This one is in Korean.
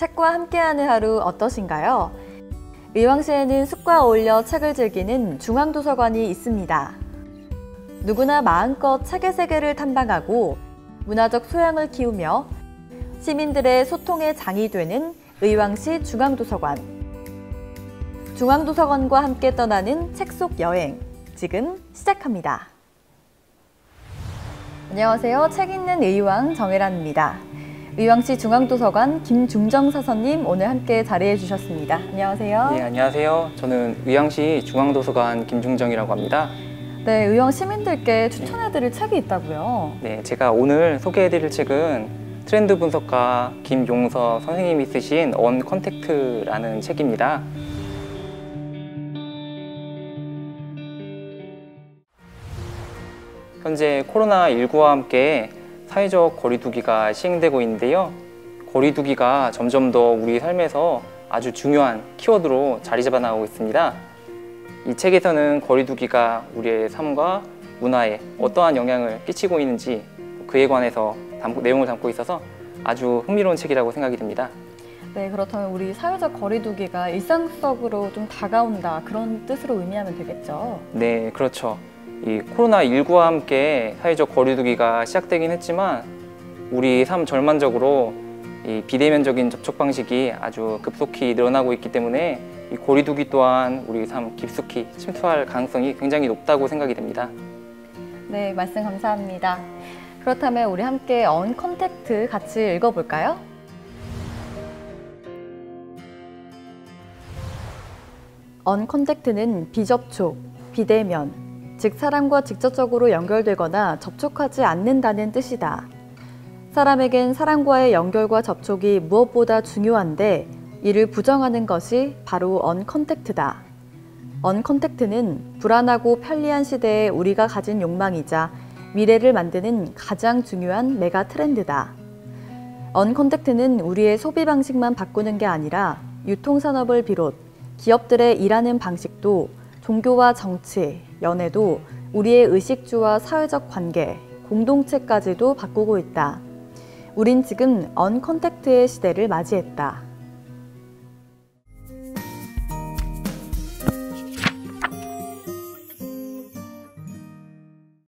책과 함께하는 하루 어떠신가요? 의왕시에는 숲과 어울려 책을 즐기는 중앙도서관이 있습니다. 누구나 마음껏 책의 세계를 탐방하고 문화적 소양을 키우며 시민들의 소통의 장이 되는 의왕시 중앙도서관. 중앙도서관과 함께 떠나는 책 속 여행. 지금 시작합니다. 안녕하세요. 책 읽는 의왕 정혜란입니다. 의왕시 중앙도서관 김중정 사서님 오늘 함께 자리해 주셨습니다. 안녕하세요. 네, 안녕하세요. 저는 의왕시 중앙도서관 김중정이라고 합니다. 네, 의왕 시민들께 추천해 드릴 책이 있다고요. 네, 제가 오늘 소개해 드릴 책은 트렌드 분석가 김용섭 선생님이 쓰신 Uncontact라는 책입니다. 현재 코로나19와 함께 사회적 거리두기가 시행되고 있는데요. 거리두기가 점점 더 우리 삶에서 아주 중요한 키워드로 자리 잡아 나오고 있습니다. 이 책에서는 거리두기가 우리의 삶과 문화에 어떠한 영향을 끼치고 있는지 그에 관해서 담고, 내용을 담고 있어서 아주 흥미로운 책이라고 생각이 듭니다. 네, 그렇다면 우리 사회적 거리두기가 일상 속으로 좀 다가온다 그런 뜻으로 의미하면 되겠죠. 네, 그렇죠. 이 코로나19와 함께 사회적 거리두기가 시작되긴 했지만 우리 삶 전반적으로 이 비대면적인 접촉 방식이 아주 급속히 늘어나고 있기 때문에 이 거리두기 또한 우리 삶 깊숙이 침투할 가능성이 굉장히 높다고 생각이 됩니다. 네, 말씀 감사합니다. 그렇다면 우리 함께 Uncontact 같이 읽어볼까요? Uncontact는 비접촉, 비대면, 즉 사람과 직접적으로 연결되거나 접촉하지 않는다는 뜻이다. 사람에겐 사람과의 연결과 접촉이 무엇보다 중요한데 이를 부정하는 것이 바로 Uncontact다. Uncontact는 불안하고 편리한 시대에 우리가 가진 욕망이자 미래를 만드는 가장 중요한 메가 트렌드다. Uncontact는 우리의 소비 방식만 바꾸는 게 아니라 유통산업을 비롯 기업들의 일하는 방식도 종교와 정치, 연애도 우리의 의식주와 사회적 관계, 공동체까지도 바꾸고 있다. 우린 지금 언컨택트의 시대를 맞이했다.